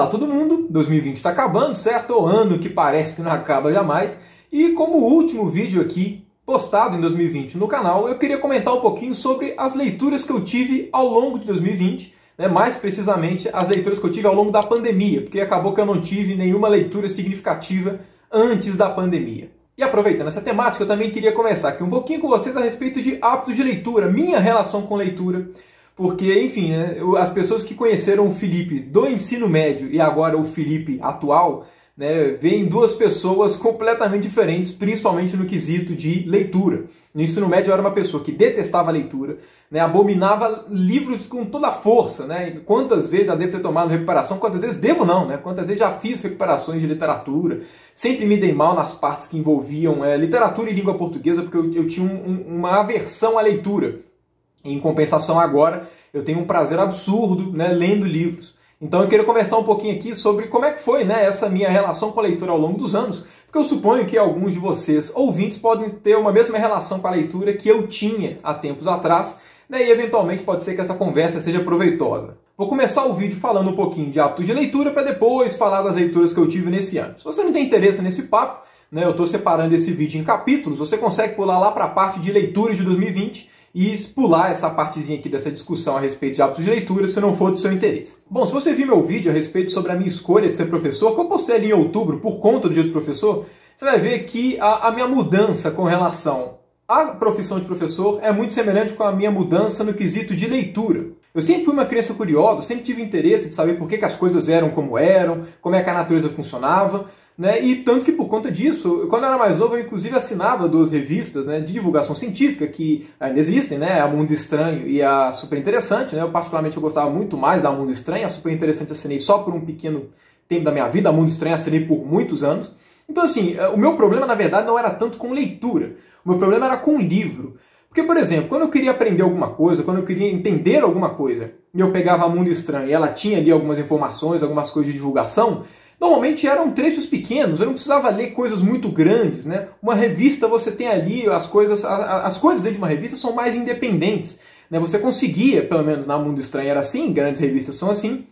Olá todo mundo, 2020 está acabando, certo? O ano que parece que não acaba jamais. E como último vídeo aqui postado em 2020 no canal, eu queria comentar um pouquinho sobre as leituras que eu tive ao longo de 2020, né? mais precisamente as leituras que eu tive ao longo da pandemia, porque acabou que eu não tive nenhuma leitura significativa antes da pandemia. E aproveitando essa temática, eu também queria começar aqui um pouquinho com vocês a respeito de hábitos de leitura, minha relação com leitura porque, enfim, né, as pessoas que conheceram o Felipe do ensino médio e agora o Felipe atual, né, veem duas pessoas completamente diferentes, principalmente no quesito de leitura. No ensino médio eu era uma pessoa que detestava a leitura, né, abominava livros com toda a força. Né, quantas vezes já devo ter tomado recuperação, quantas vezes devo não, né, quantas vezes já fiz recuperações de literatura. Sempre me dei mal nas partes que envolviam é, literatura e língua portuguesa, porque eu, eu tinha um, uma aversão à leitura. Em compensação, agora eu tenho um prazer absurdo né, lendo livros. Então eu queria conversar um pouquinho aqui sobre como é que foi né, essa minha relação com a leitura ao longo dos anos, porque eu suponho que alguns de vocês, ouvintes, podem ter uma mesma relação com a leitura que eu tinha há tempos atrás, né, e eventualmente pode ser que essa conversa seja proveitosa. Vou começar o vídeo falando um pouquinho de hábitos de leitura para depois falar das leituras que eu tive nesse ano. Se você não tem interesse nesse papo, né, eu estou separando esse vídeo em capítulos, você consegue pular lá para a parte de leituras de 2020 e pular essa partezinha aqui dessa discussão a respeito de hábitos de leitura se não for do seu interesse. Bom, se você viu meu vídeo a respeito sobre a minha escolha de ser professor, que eu postei ali em outubro por conta do dia do professor, você vai ver que a, a minha mudança com relação à profissão de professor é muito semelhante com a minha mudança no quesito de leitura. Eu sempre fui uma criança curiosa, sempre tive interesse de saber por que, que as coisas eram como eram, como é que a natureza funcionava, né? E tanto que por conta disso, quando eu era mais novo, eu inclusive assinava duas revistas né, de divulgação científica que ainda existem, né? A Mundo Estranho e a Super Interessante. Né? Eu particularmente eu gostava muito mais da Mundo Estranho, a Super Interessante assinei só por um pequeno tempo da minha vida, a Mundo Estranho assinei por muitos anos. Então assim, o meu problema na verdade não era tanto com leitura, o meu problema era com livro. Porque, por exemplo, quando eu queria aprender alguma coisa, quando eu queria entender alguma coisa, e eu pegava a Mundo Estranho e ela tinha ali algumas informações, algumas coisas de divulgação, Normalmente eram trechos pequenos, eu não precisava ler coisas muito grandes, né? Uma revista você tem ali as coisas, as coisas dentro de uma revista são mais independentes, né? Você conseguia, pelo menos na Mundo Estranho era assim, grandes revistas são assim,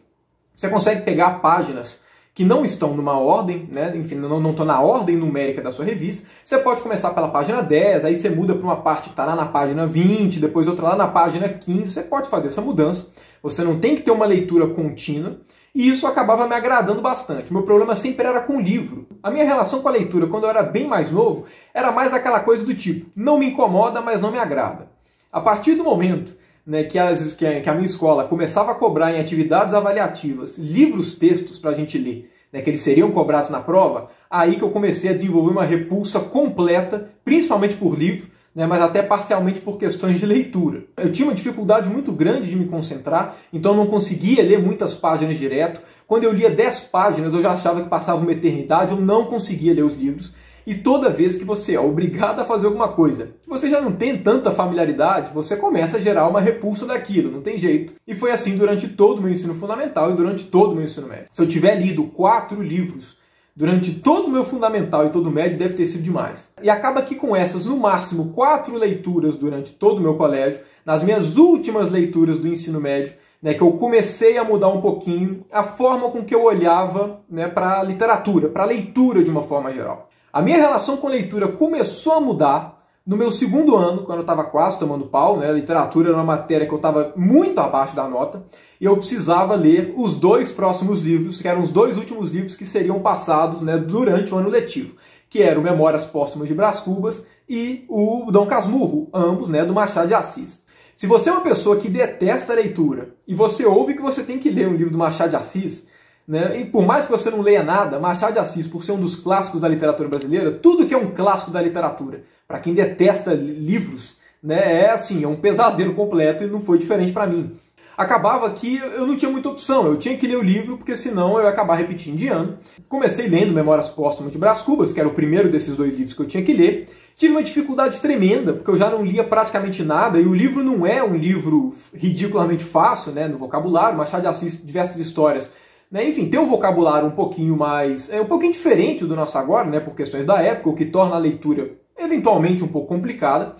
você consegue pegar páginas que não estão numa ordem, né? enfim, não estão na ordem numérica da sua revista, você pode começar pela página 10, aí você muda para uma parte que está lá na página 20, depois outra lá na página 15, você pode fazer essa mudança. Você não tem que ter uma leitura contínua, e isso acabava me agradando bastante. Meu problema sempre era com o livro. A minha relação com a leitura, quando eu era bem mais novo, era mais aquela coisa do tipo: não me incomoda, mas não me agrada. A partir do momento né, que, as, que, a, minha escola começava a cobrar em atividades avaliativas livros, textos para a gente ler, né, que eles seriam cobrados na prova, aí que eu comecei a desenvolver uma repulsa completa, principalmente por livro, né, mas até parcialmente por questões de leitura. Eu tinha uma dificuldade muito grande de me concentrar, então não conseguia ler muitas páginas direto. Quando eu lia 10 páginas, eu já achava que passava uma eternidade, eu não conseguia ler os livros. E toda vez que você é obrigado a fazer alguma coisa, você já não tem tanta familiaridade, você começa a gerar uma repulsa daquilo, não tem jeito. E foi assim durante todo o meu ensino fundamental e durante todo o meu ensino médio. Se eu tiver lido quatro livros durante todo o meu fundamental e todo o médio deve ter sido demais. E acaba que com essas, no máximo, quatro leituras durante todo o meu colégio, nas minhas últimas leituras do ensino médio, né, que eu comecei a mudar um pouquinho a forma com que eu olhava né, para a literatura, para a leitura de uma forma geral. A minha relação com a leitura começou a mudar no meu segundo ano, quando eu estava quase tomando pau, né, literatura era uma matéria que eu estava muito abaixo da nota, e eu precisava ler os dois próximos livros, que eram os dois últimos livros que seriam passados né, durante o ano letivo, que eram Memórias Póstumas de Brás Cubas e o Dom Casmurro, ambos né, do Machado de Assis. Se você é uma pessoa que detesta a leitura e você ouve que você tem que ler um livro do Machado de Assis, né? E por mais que você não leia nada, Machado de Assis, por ser um dos clássicos da literatura brasileira, tudo que é um clássico da literatura, para quem detesta livros, né, é assim, é um pesadelo completo e não foi diferente para mim. Acabava que eu não tinha muita opção, eu tinha que ler o livro, porque senão eu ia acabar repetindo de ano. Comecei lendo Memórias Póstumas de Brás Cubas, que era o primeiro desses dois livros que eu tinha que ler. Tive uma dificuldade tremenda, porque eu já não lia praticamente nada, e o livro não é um livro ridiculamente fácil, né, no vocabulário. Machado de Assis, diversas histórias né? Enfim, tem um vocabulário um pouquinho mais. é um pouquinho diferente do nosso agora, né? por questões da época, o que torna a leitura eventualmente um pouco complicada.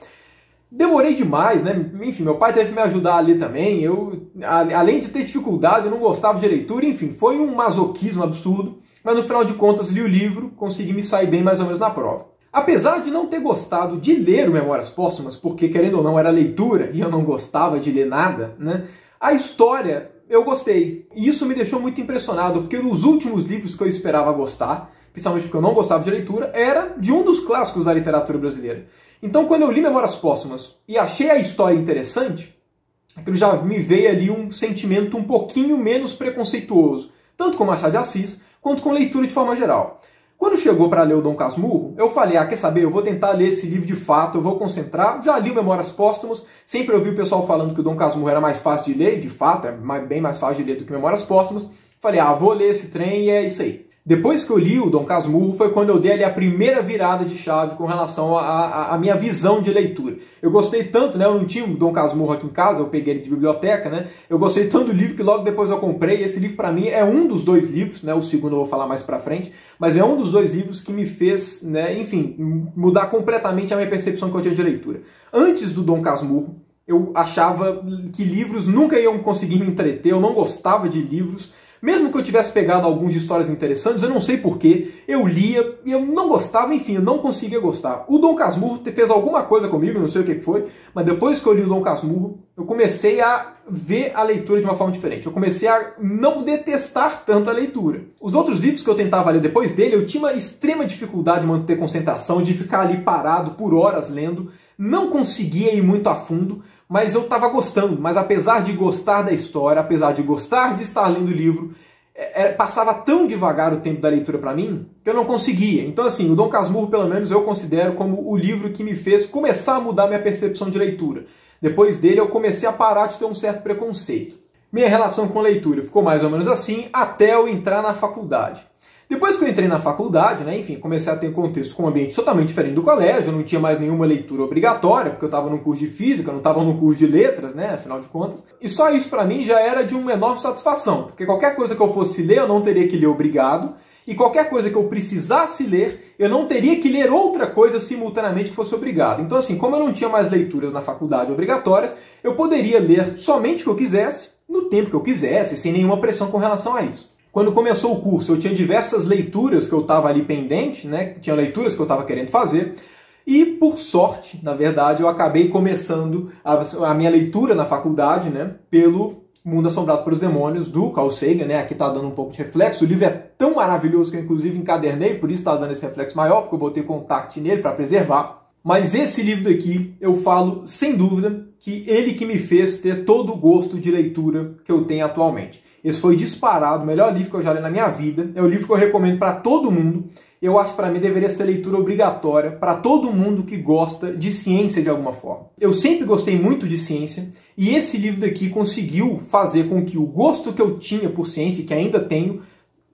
Demorei demais, né? Enfim, meu pai teve que me ajudar ali também. Eu, além de ter dificuldade, eu não gostava de leitura. Enfim, foi um masoquismo absurdo. Mas no final de contas, li o livro, consegui me sair bem mais ou menos na prova. Apesar de não ter gostado de ler o Memórias Póstumas, porque querendo ou não era leitura e eu não gostava de ler nada, né? A história eu gostei. E isso me deixou muito impressionado, porque nos últimos livros que eu esperava gostar, principalmente porque eu não gostava de leitura, era de um dos clássicos da literatura brasileira. Então, quando eu li Memórias Póstumas e achei a história interessante, aquilo já me veio ali um sentimento um pouquinho menos preconceituoso, tanto com Machado de Assis, quanto com leitura de forma geral. Quando chegou para ler o Dom Casmurro, eu falei, ah, quer saber, eu vou tentar ler esse livro de fato, eu vou concentrar. Já li o Memórias Póstumas, sempre ouvi o pessoal falando que o Dom Casmurro era mais fácil de ler, de fato, é bem mais fácil de ler do que Memórias Póstumas. Falei, ah, vou ler esse trem e é isso aí. Depois que eu li o Dom Casmurro, foi quando eu dei ali a primeira virada de chave com relação à minha visão de leitura. Eu gostei tanto, né? Eu não tinha o Dom Casmurro aqui em casa, eu peguei ele de biblioteca, né? Eu gostei tanto do livro que logo depois eu comprei. Esse livro, para mim, é um dos dois livros, né? O segundo eu vou falar mais pra frente, mas é um dos dois livros que me fez, né? Enfim, mudar completamente a minha percepção que eu tinha de leitura. Antes do Dom Casmurro, eu achava que livros nunca iam conseguir me entreter, eu não gostava de livros. Mesmo que eu tivesse pegado alguns de histórias interessantes, eu não sei porquê, eu lia e eu não gostava, enfim, eu não conseguia gostar. O Dom Casmurro fez alguma coisa comigo, não sei o que foi, mas depois que eu li o Dom Casmurro, eu comecei a ver a leitura de uma forma diferente. Eu comecei a não detestar tanto a leitura. Os outros livros que eu tentava ler depois dele, eu tinha uma extrema dificuldade de manter concentração, de ficar ali parado por horas lendo, não conseguia ir muito a fundo, mas eu estava gostando. Mas apesar de gostar da história, apesar de gostar de estar lendo o livro, é, é, passava tão devagar o tempo da leitura para mim que eu não conseguia. Então, assim, o Dom Casmurro, pelo menos, eu considero como o livro que me fez começar a mudar minha percepção de leitura. Depois dele, eu comecei a parar de ter um certo preconceito. Minha relação com leitura ficou mais ou menos assim até eu entrar na faculdade. Depois que eu entrei na faculdade, né, enfim, comecei a ter contexto com um ambiente totalmente diferente do colégio, eu não tinha mais nenhuma leitura obrigatória, porque eu estava no curso de física, não estava no curso de letras, né, afinal de contas. E só isso para mim já era de uma enorme satisfação, porque qualquer coisa que eu fosse ler, eu não teria que ler obrigado, e qualquer coisa que eu precisasse ler, eu não teria que ler outra coisa simultaneamente que fosse obrigado. Então, assim, como eu não tinha mais leituras na faculdade obrigatórias, eu poderia ler somente o que eu quisesse, no tempo que eu quisesse, sem nenhuma pressão com relação a isso. Quando começou o curso, eu tinha diversas leituras que eu estava ali pendente, né? Tinha leituras que eu estava querendo fazer. E por sorte, na verdade, eu acabei começando a, a, minha leitura na faculdade, né? Pelo Mundo Assombrado pelos Demônios, do Carl Sagan, né? Aqui está dando um pouco de reflexo. O livro é tão maravilhoso que eu, inclusive, encadernei, por isso está dando esse reflexo maior, porque eu botei contact nele para preservar. Mas esse livro daqui, eu falo sem dúvida que ele que me fez ter todo o gosto de leitura que eu tenho atualmente. Esse foi disparado o melhor livro que eu já li na minha vida. É o livro que eu recomendo para todo mundo. Eu acho que para mim deveria ser leitura obrigatória para todo mundo que gosta de ciência de alguma forma. Eu sempre gostei muito de ciência e esse livro daqui conseguiu fazer com que o gosto que eu tinha por ciência, que ainda tenho,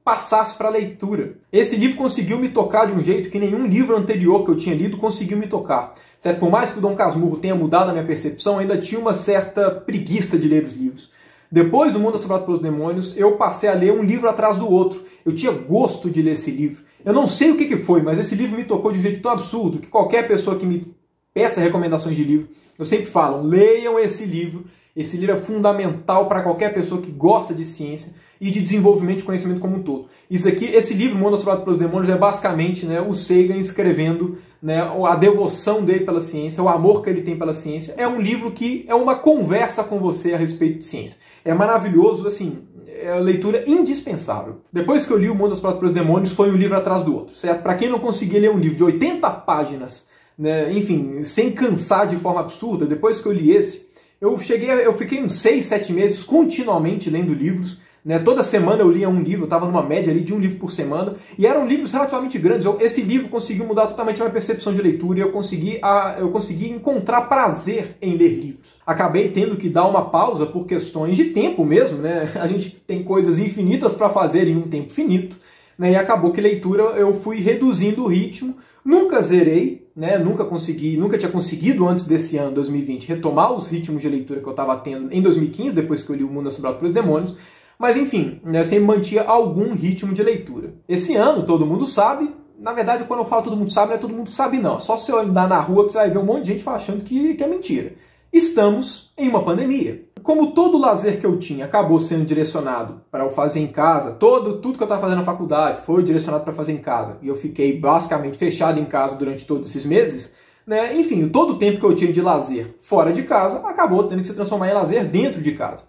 passasse para a leitura. Esse livro conseguiu me tocar de um jeito que nenhum livro anterior que eu tinha lido conseguiu me tocar. Certo? Por mais que o Dom Casmurro tenha mudado a minha percepção, ainda tinha uma certa preguiça de ler os livros. Depois do Mundo Assombrado pelos Demônios, eu passei a ler um livro atrás do outro. Eu tinha gosto de ler esse livro. Eu não sei o que, que foi, mas esse livro me tocou de um jeito tão absurdo que qualquer pessoa que me peça recomendações de livro, eu sempre falo, leiam esse livro. Esse livro é fundamental para qualquer pessoa que gosta de ciência e de desenvolvimento de conhecimento como um todo. Isso aqui, esse livro, Mundo Assombrado pelos Demônios, é basicamente né, o Sagan escrevendo né, a devoção dele pela ciência, o amor que ele tem pela ciência. É um livro que é uma conversa com você a respeito de ciência. É maravilhoso, assim, é a leitura indispensável. Depois que eu li O Mundo das Próprios Demônios, foi um livro atrás do outro, certo? Para quem não conseguia ler um livro de 80 páginas, né, enfim, sem cansar de forma absurda, depois que eu li esse, eu cheguei, eu fiquei uns 6, 7 meses continuamente lendo livros, né? Toda semana eu lia um livro, estava numa média ali de um livro por semana, e eram livros relativamente grandes. Eu, esse livro conseguiu mudar totalmente a minha percepção de leitura e eu consegui, a, eu consegui encontrar prazer em ler livros acabei tendo que dar uma pausa por questões de tempo mesmo, né? A gente tem coisas infinitas para fazer em um tempo finito, né? E acabou que leitura eu fui reduzindo o ritmo. Nunca zerei, né? Nunca consegui, nunca tinha conseguido antes desse ano 2020 retomar os ritmos de leitura que eu estava tendo em 2015, depois que eu li O Mundo Assombrado pelos Demônios. Mas enfim, né, sempre mantinha algum ritmo de leitura. Esse ano, todo mundo sabe, Na verdade, quando eu falo todo mundo sabe, não é todo mundo sabe não. Só se andar na rua que você vai ver um monte de gente achando que, que é mentira. Estamos em uma pandemia. Como todo o lazer que eu tinha acabou sendo direcionado para eu fazer em casa, todo tudo que eu estava fazendo na faculdade foi direcionado para fazer em casa, e eu fiquei basicamente fechado em casa durante todos esses meses, né? Enfim, todo o tempo que eu tinha de lazer fora de casa acabou tendo que se transformar em lazer dentro de casa.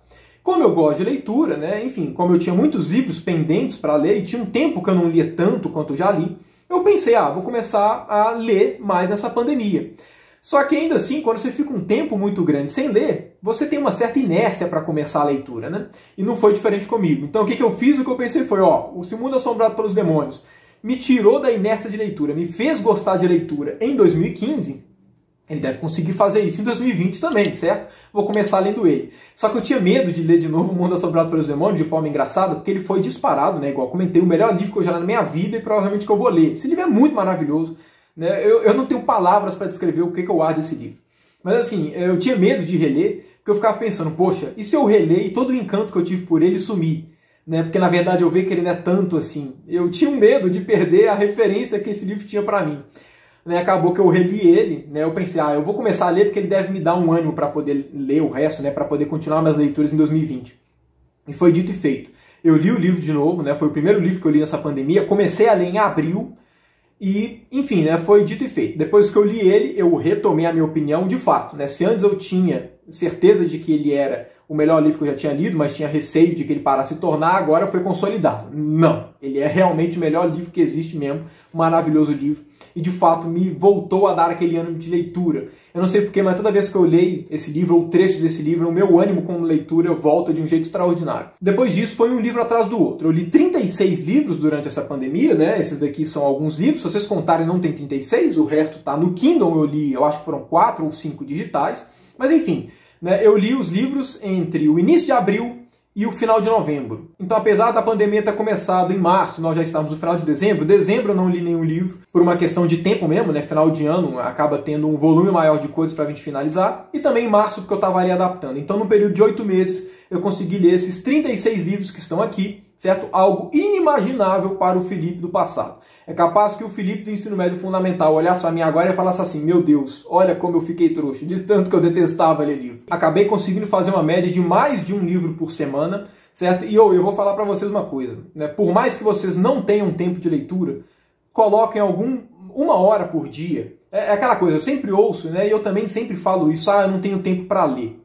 Como eu gosto de leitura, né? Enfim, como eu tinha muitos livros pendentes para ler e tinha um tempo que eu não lia tanto quanto eu já li, eu pensei, ah, vou começar a ler mais nessa pandemia. Só que ainda assim, quando você fica um tempo muito grande sem ler, você tem uma certa inércia para começar a leitura, né? E não foi diferente comigo. Então o que, que eu fiz? O que eu pensei foi, ó, o Se Mundo Assombrado pelos Demônios me tirou da inércia de leitura, me fez gostar de leitura em 2015, ele deve conseguir fazer isso em 2020 também, certo? Vou começar lendo ele. Só que eu tinha medo de ler de novo O Mundo Assombrado pelos Demônios de forma engraçada, porque ele foi disparado, né? Igual comentei, o melhor livro que eu já li na minha vida e provavelmente que eu vou ler. Esse livro é muito maravilhoso. Né? Eu, eu não tenho palavras para descrever o que, que eu acho desse livro. Mas assim, eu tinha medo de reler, porque eu ficava pensando, poxa, e se eu reler e todo o encanto que eu tive por ele sumir? né? Porque na verdade eu vejo que ele não é tanto assim. Eu tinha um medo de perder a referência que esse livro tinha para mim. Né, acabou que eu reli ele, né, eu pensei, ah, eu vou começar a ler porque ele deve me dar um ânimo para poder ler o resto, né, para poder continuar minhas leituras em 2020. E foi dito e feito. Eu li o livro de novo, né, foi o primeiro livro que eu li nessa pandemia, comecei a ler em abril, e, enfim, né, foi dito e feito. Depois que eu li ele, eu retomei a minha opinião de fato. Né? Se antes eu tinha certeza de que ele era o melhor livro que eu já tinha lido, mas tinha receio de que ele parasse de tornar, agora foi consolidado. Não, ele é realmente o melhor livro que existe mesmo, maravilhoso livro, e de fato me voltou a dar aquele ânimo de leitura. Eu não sei porquê, mas toda vez que eu leio esse livro, ou trechos desse livro, o meu ânimo como leitura volta de um jeito extraordinário. Depois disso, foi um livro atrás do outro. Eu li 36 livros durante essa pandemia, né? Esses daqui são alguns livros, se vocês contarem não tem 36, o resto tá no Kindle, eu li, eu acho que foram 4 ou 5 digitais, mas enfim, né, eu li os livros entre o início de abril e o final de novembro. Então, apesar da pandemia ter começado em março, nós já estamos no final de dezembro. Dezembro eu não li nenhum livro, por uma questão de tempo mesmo, né? Final de ano acaba tendo um volume maior de coisas para a gente finalizar. E também em março, porque eu estava ali adaptando. Então, no período de oito meses, eu consegui ler esses 36 livros que estão aqui, certo? Algo inimaginável para o Felipe do passado. É capaz que o Felipe do ensino médio fundamental olhasse para mim agora e falasse assim: Meu Deus, olha como eu fiquei trouxa, de tanto que eu detestava ler livro. Acabei conseguindo fazer uma média de mais de um livro por semana, certo? E eu, eu vou falar para vocês uma coisa: né? por mais que vocês não tenham tempo de leitura, coloquem algum uma hora por dia. É, é aquela coisa, eu sempre ouço, né? E eu também sempre falo isso: ah, eu não tenho tempo para ler.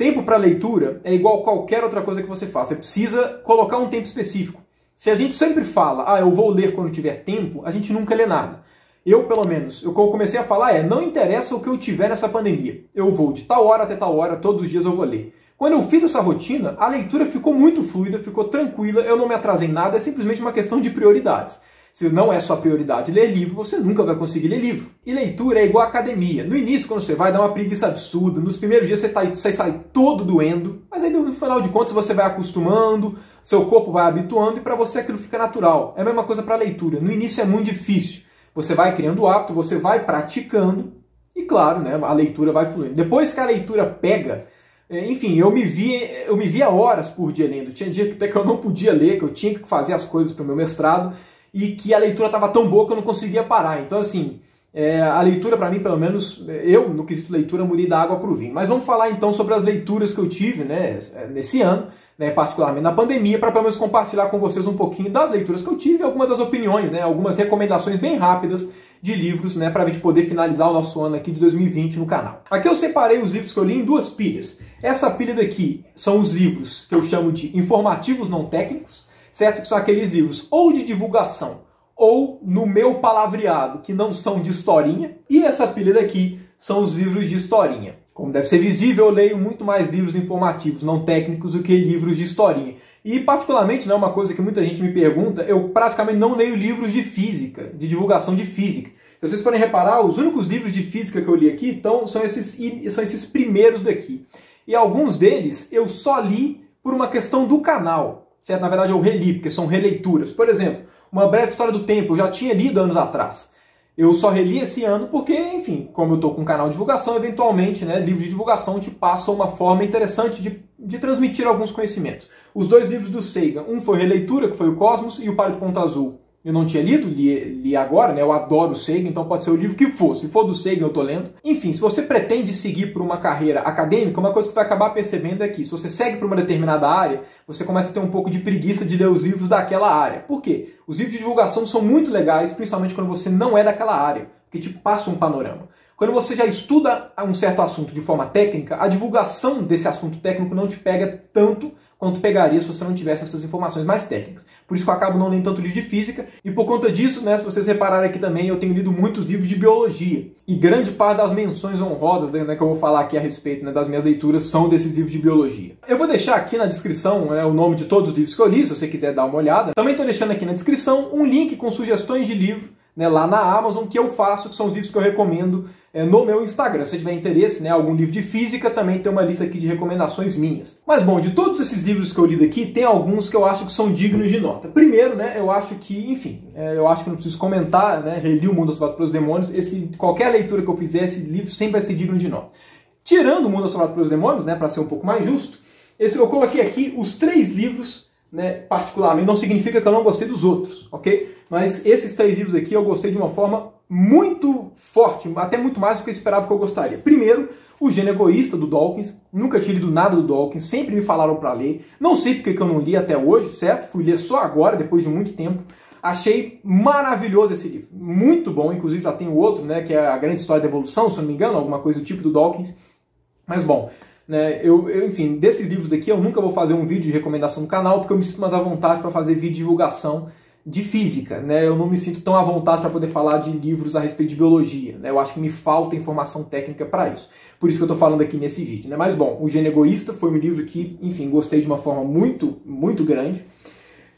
Tempo para leitura é igual qualquer outra coisa que você faça. Você precisa colocar um tempo específico. Se a gente sempre fala, ah, eu vou ler quando tiver tempo, a gente nunca lê nada. Eu, pelo menos, eu comecei a falar é, não interessa o que eu tiver nessa pandemia. Eu vou de tal hora até tal hora, todos os dias eu vou ler. Quando eu fiz essa rotina, a leitura ficou muito fluida, ficou tranquila, eu não me atrasei em nada, é simplesmente uma questão de prioridades. Se não é sua prioridade ler livro, você nunca vai conseguir ler livro. E leitura é igual academia. No início, quando você vai, dá uma preguiça absurda. Nos primeiros dias você, está, você sai todo doendo. Mas aí, no final de contas, você vai acostumando, seu corpo vai habituando e para você aquilo fica natural. É a mesma coisa para leitura. No início é muito difícil. Você vai criando o hábito, você vai praticando e, claro, né, a leitura vai fluindo. Depois que a leitura pega, é, enfim, eu me vi, eu me via horas por dia lendo. Tinha dia até que eu não podia ler, que eu tinha que fazer as coisas para o meu mestrado e que a leitura estava tão boa que eu não conseguia parar. Então, assim, é, a leitura, para mim, pelo menos, eu, no quesito leitura, mudei da água para o vinho. Mas vamos falar então sobre as leituras que eu tive né, nesse ano, né, particularmente na pandemia, para pelo menos compartilhar com vocês um pouquinho das leituras que eu tive, algumas das opiniões, né, algumas recomendações bem rápidas de livros, né, para a gente poder finalizar o nosso ano aqui de 2020 no canal. Aqui eu separei os livros que eu li em duas pilhas. Essa pilha daqui são os livros que eu chamo de informativos não técnicos, certo? Que são aqueles livros ou de divulgação ou no meu palavreado, que não são de historinha. E essa pilha daqui são os livros de historinha. Como deve ser visível, eu leio muito mais livros informativos, não técnicos, do que livros de historinha. E particularmente, não é uma coisa que muita gente me pergunta, eu praticamente não leio livros de física, de divulgação de física. Se vocês forem reparar, os únicos livros de física que eu li aqui então, são, esses, são esses primeiros daqui. E alguns deles eu só li por uma questão do canal certo? Na verdade, eu reli, porque são releituras. Por exemplo, Uma Breve História do Tempo, eu já tinha lido anos atrás. Eu só reli esse ano porque, enfim, como eu estou com um canal de divulgação, eventualmente, né, livros de divulgação te passam uma forma interessante de, de transmitir alguns conhecimentos. Os dois livros do Sagan, um foi releitura, que foi o Cosmos, e o Palio de Ponta Azul, eu não tinha lido, li, li, agora, né? Eu adoro o Sagan, então pode ser o livro que for. Se for do Sagan, eu tô lendo. Enfim, se você pretende seguir por uma carreira acadêmica, uma coisa que você vai acabar percebendo é que se você segue por uma determinada área, você começa a ter um pouco de preguiça de ler os livros daquela área. Por quê? Os livros de divulgação são muito legais, principalmente quando você não é daquela área, que te passa um panorama. Quando você já estuda um certo assunto de forma técnica, a divulgação desse assunto técnico não te pega tanto quanto pegaria se você não tivesse essas informações mais técnicas. Por isso que eu acabo não lendo tanto livro de física, e por conta disso, né, se vocês repararem aqui também, eu tenho lido muitos livros de biologia. E grande parte das menções honrosas né, que eu vou falar aqui a respeito né, das minhas leituras são desses livros de biologia. Eu vou deixar aqui na descrição né, o nome de todos os livros que eu li, se você quiser dar uma olhada. Também estou deixando aqui na descrição um link com sugestões de livro né, lá na Amazon que eu faço, que são os livros que eu recomendo é, no meu Instagram. Se tiver interesse, né, algum livro de física, também tem uma lista aqui de recomendações minhas. Mas bom, de todos esses livros que eu li daqui, tem alguns que eu acho que são dignos de nota. Primeiro, né, eu acho que, enfim, é, eu acho que não preciso comentar, né, reli o Mundo Assolado pelos Demônios, esse, qualquer leitura que eu fizer, esse livro sempre vai ser digno de nota. Tirando o Mundo Assolado pelos Demônios, né, para ser um pouco mais justo, esse, eu coloquei aqui os três livros né, particularmente, não significa que eu não gostei dos outros, ok? Mas esses três livros aqui eu gostei de uma forma muito forte, até muito mais do que eu esperava que eu gostaria. Primeiro, O Gênio Egoísta, do Dawkins. Nunca tinha lido nada do Dawkins, sempre me falaram para ler. Não sei porque que eu não li até hoje, certo? Fui ler só agora, depois de muito tempo. Achei maravilhoso esse livro, muito bom. Inclusive já tem o outro, né, que é a Grande História da Evolução, se não me engano, alguma coisa do tipo do Dawkins. Mas bom, né? Eu, eu, enfim, desses livros daqui eu nunca vou fazer um vídeo de recomendação no canal, porque eu me sinto mais à vontade para fazer vídeo de divulgação de física. Né? Eu não me sinto tão à vontade para poder falar de livros a respeito de biologia. Né? Eu acho que me falta informação técnica para isso. Por isso que eu estou falando aqui nesse vídeo. Né? Mas bom, O Gênio Egoísta foi um livro que, enfim, gostei de uma forma muito, muito grande.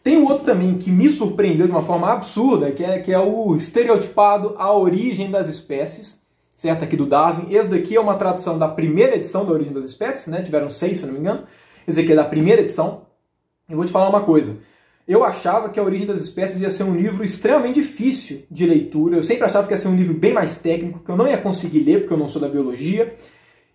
Tem um outro também que me surpreendeu de uma forma absurda, que é, que é o estereotipado A Origem das Espécies, certo? Aqui do Darwin. Esse daqui é uma tradução da primeira edição da Origem das Espécies, né? Tiveram seis, se não me engano. Esse aqui é da primeira edição. Eu vou te falar uma coisa. Eu achava que a Origem das Espécies ia ser um livro extremamente difícil de leitura. Eu sempre achava que ia ser um livro bem mais técnico, que eu não ia conseguir ler, porque eu não sou da biologia.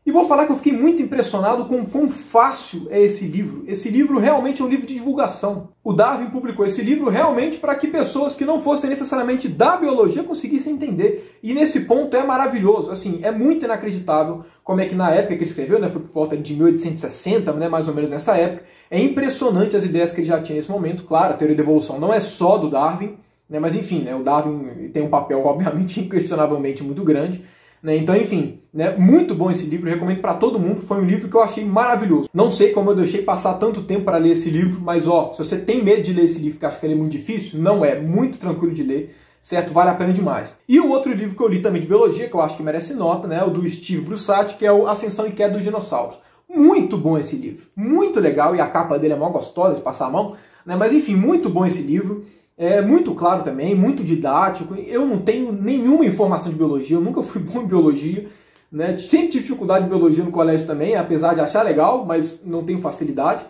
E vou falar que eu fiquei muito impressionado com quão fácil é esse livro. Esse livro realmente é um livro de divulgação. O Darwin publicou esse livro realmente para que pessoas que não fossem necessariamente da biologia conseguissem entender. E nesse ponto é maravilhoso. Assim, é muito inacreditável como é que na época que ele escreveu, né, foi por volta de 1860, né, mais ou menos nessa época, é impressionante as ideias que ele já tinha nesse momento. Claro, a teoria da evolução não é só do Darwin, né, mas enfim, né, o Darwin tem um papel obviamente inquestionavelmente muito grande. Né? Então, enfim, né? muito bom esse livro, recomendo para todo mundo. Foi um livro que eu achei maravilhoso. Não sei como eu deixei passar tanto tempo para ler esse livro, mas ó, se você tem medo de ler esse livro, que acha que ele é muito difícil, não é, muito tranquilo de ler, certo? Vale a pena demais. E o outro livro que eu li também de biologia, que eu acho que merece nota, né? O do Steve Brussati, que é o Ascensão e Queda dos Dinossauros. Muito bom esse livro, muito legal, e a capa dele é mó gostosa de passar a mão, né? Mas enfim, muito bom esse livro. É muito claro também, muito didático. Eu não tenho nenhuma informação de biologia, eu nunca fui bom em biologia. Né? Sempre tive dificuldade em biologia no colégio também, apesar de achar legal, mas não tenho facilidade.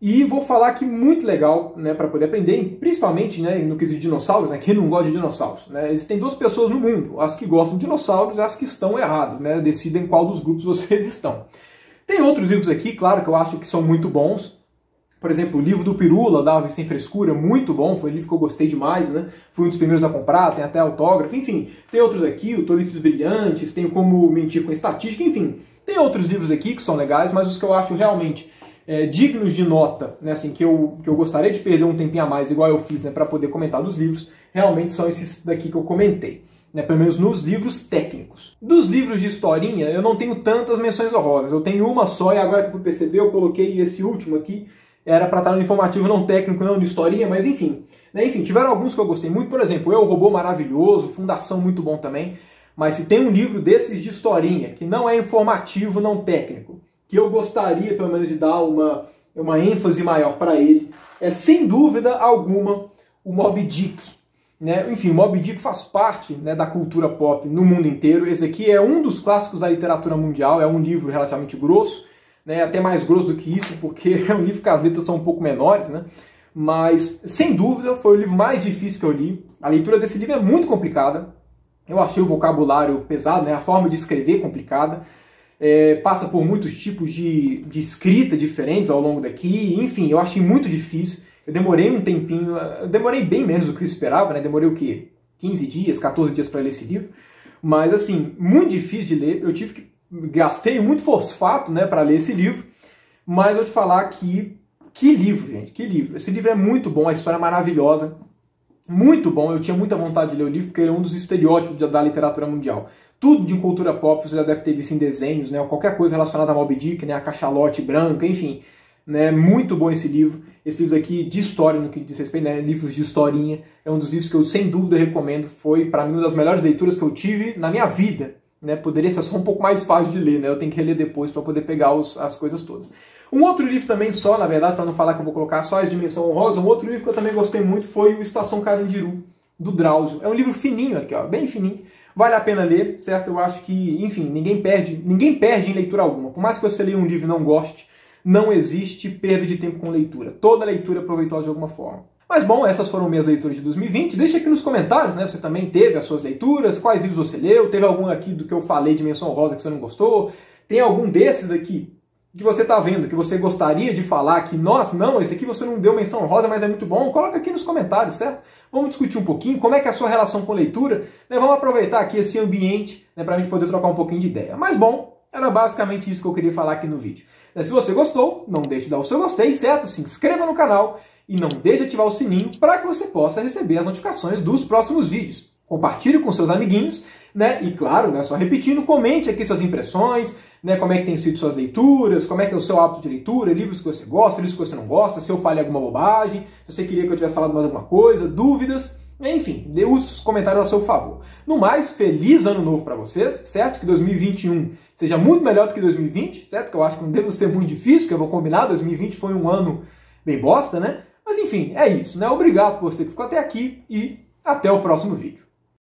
E vou falar que muito legal né, para poder aprender, principalmente né, no quesito de dinossauros, né, quem não gosta de dinossauros. Né? Existem duas pessoas no mundo, as que gostam de dinossauros e as que estão erradas. Né? Decidem qual dos grupos vocês estão. Tem outros livros aqui, claro, que eu acho que são muito bons. Por exemplo, o livro do Pirula, da Sem Frescura, muito bom, foi um livro que eu gostei demais, né? Fui um dos primeiros a comprar, tem até autógrafo, enfim. Tem outros aqui, o Tolices Brilhantes, tem Como Mentir com Estatística, enfim. Tem outros livros aqui que são legais, mas os que eu acho realmente é, dignos de nota, né, assim, que eu, que eu gostaria de perder um tempinho a mais, igual eu fiz, né, para poder comentar dos livros, realmente são esses daqui que eu comentei. Né, pelo menos nos livros técnicos. Dos livros de historinha, eu não tenho tantas menções honrosas. Eu tenho uma só e agora que eu fui perceber, eu coloquei esse último aqui, era para estar no informativo não técnico, não de historinha, mas enfim. Né? Enfim, tiveram alguns que eu gostei muito, por exemplo, Eu, Robô Maravilhoso, Fundação muito bom também. Mas se tem um livro desses de historinha, que não é informativo, não técnico, que eu gostaria pelo menos de dar uma, uma ênfase maior para ele, é sem dúvida alguma o Moby Dick. Né? Enfim, o Moby Dick faz parte né, da cultura pop no mundo inteiro. Esse aqui é um dos clássicos da literatura mundial, é um livro relativamente grosso, né, até mais grosso do que isso, porque é um livro que as letras são um pouco menores, né? Mas, sem dúvida, foi o livro mais difícil que eu li. A leitura desse livro é muito complicada. Eu achei o vocabulário pesado, né? a forma de escrever complicada. É, passa por muitos tipos de, de escrita diferentes ao longo daqui. Enfim, eu achei muito difícil. Eu demorei um tempinho, demorei bem menos do que eu esperava, né? Demorei o quê? 15 dias, 14 dias para ler esse livro. Mas assim, muito difícil de ler. Eu tive que gastei muito fosfato, né, para ler esse livro. Mas vou te falar que que livro, gente, que livro. Esse livro é muito bom, a história é maravilhosa. Muito bom, eu tinha muita vontade de ler o livro, porque ele é um dos estereótipos da literatura mundial. Tudo de cultura pop você já deve ter visto em desenhos, né? Ou qualquer coisa relacionada a Moby Dick, né? A cachalote branca, enfim. Né? Muito bom esse livro. Esse livro aqui de história, no que diz respeito, né? livros de historinha, é um dos livros que eu sem dúvida recomendo. Foi, para mim, uma das melhores leituras que eu tive na minha vida. Né? Poderia ser só um pouco mais fácil de ler, né? Eu tenho que reler depois para poder pegar os, as coisas todas. Um outro livro também só, na verdade, para não falar que eu vou colocar só as Dimensão Honrosa, um outro livro que eu também gostei muito foi o Estação Carandiru, do Drauzio. É um livro fininho aqui, ó, bem fininho. Vale a pena ler, certo? Eu acho que, enfim, ninguém perde, ninguém perde em leitura alguma. Por mais que você leia um livro e não goste, não existe perda de tempo com leitura. Toda leitura é proveitosa de alguma forma. Mas bom, essas foram minhas leituras de 2020. Deixa aqui nos comentários, né? Você também teve as suas leituras, quais livros você leu, teve algum aqui do que eu falei de menção rosa que você não gostou? Tem algum desses aqui que você está vendo, que você gostaria de falar que, nossa, não, esse aqui você não deu menção rosa, mas é muito bom, coloca aqui nos comentários, certo? Vamos discutir um pouquinho como é que é a sua relação com leitura, né? vamos aproveitar aqui esse ambiente né, para a gente poder trocar um pouquinho de ideia. Mas bom, era basicamente isso que eu queria falar aqui no vídeo. Se você gostou, não deixe de dar o seu gostei, certo? Se inscreva no canal e não deixe de ativar o sininho para que você possa receber as notificações dos próximos vídeos. Compartilhe com seus amiguinhos, né? E claro, né, só repetindo, comente aqui suas impressões, né, como é que tem sido suas leituras, como é que é o seu hábito de leitura, livros que você gosta, livros que você não gosta, se eu falei alguma bobagem, se você queria que eu tivesse falado mais alguma coisa, dúvidas, enfim, dê os comentários a seu favor. No mais, feliz ano novo para vocês, certo? Que 2021 seja muito melhor do que 2020, certo? Que eu acho que não deve ser muito difícil, porque eu vou combinar, 2020 foi um ano bem bosta, né? Mas enfim, é isso, né? Obrigado por você que ficou até aqui e até o próximo vídeo.